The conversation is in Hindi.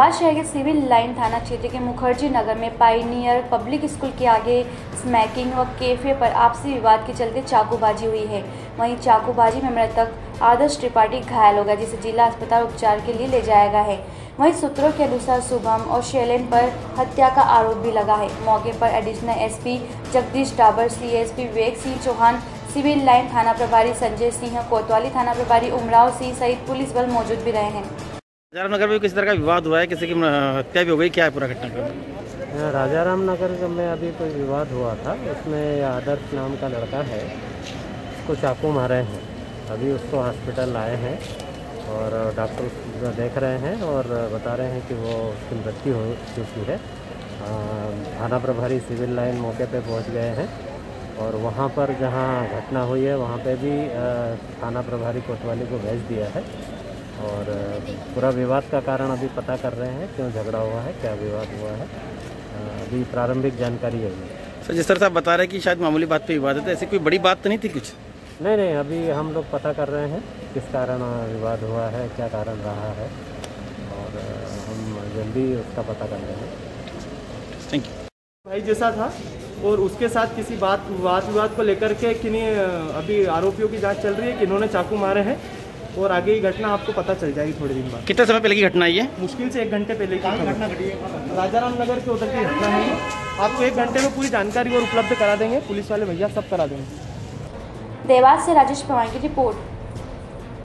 बात शहर के सिविल लाइन थाना क्षेत्र के मुखर्जी नगर में पाइनियर पब्लिक स्कूल के आगे स्मैकिंग व कैफ़े पर आपसी विवाद के चलते चाकूबाजी हुई है। वहीं चाकूबाजी में मृतक आदर्श त्रिपाठी घायल हो गया, जिसे जिला अस्पताल उपचार के लिए ले जाया गया है। वहीं सूत्रों के अनुसार शुभम और शैलेन पर हत्या का आरोप भी लगा है। मौके पर additional SP Jagdish Dabar, CSP Vivek Singh Chauhan, civil line थाना प्रभारी संजय सिंह, कोतवाली थाना प्रभारी उमराव सिंह सहित पुलिस बल मौजूद भी रहे हैं। राजाराम नगर में किसी तरह का विवाद हुआ है? किसी की हत्या भी हो गई? क्या है पूरा घटनाक्रम राजाराम नगर में अभी कोई विवाद हुआ था, उसमें आदर्श नाम का लड़का है, उसको चाकू मारे हैं। अभी उसको हॉस्पिटल लाए हैं और डॉक्टर देख रहे हैं और बता रहे हैं कि वो उसकी मृत्यु हो चुकी है। थाना प्रभारी सिविल लाइन मौके पे पहुँच गए हैं और वहाँ पर जहाँ घटना हुई है, वहाँ पे भी थाना प्रभारी कोतवाली को भेज दिया है। और पूरा विवाद का कारण अभी पता कर रहे हैं क्यों झगड़ा हुआ है क्या विवाद हुआ है अभी प्रारंभिक जानकारी है सर जिस तरह से आप बता रहे हैं कि शायद मामूली बात पे विवाद है तो ऐसी कोई बड़ी बात तो नहीं थी कुछ? नहीं नहीं अभी हम लोग पता कर रहे हैं किस कारण विवाद हुआ है क्या कारण रहा है और हम जल्दी उसका पता कर रहे हैं थैंक यू भाई जैसा था और उसके साथ किसी बात वाद विवाद को लेकर के किन्हीं अभी आरोपियों की जाँच चल रही है कि इन्होंने चाकू मारे हैं और आगे की घटना आपको पता चल जाएगी थोड़े दिन बाद। कितने समय पहले की घटना है मुश्किल से एक घंटे पहले की घटना। घटी है राजाराम नगर के उधर की घटना है आपको एक घंटे में पूरी जानकारी और उपलब्ध करा देंगे। पुलिस वाले भैया सब करा देंगे। देवास से राजेश पवार की रिपोर्ट।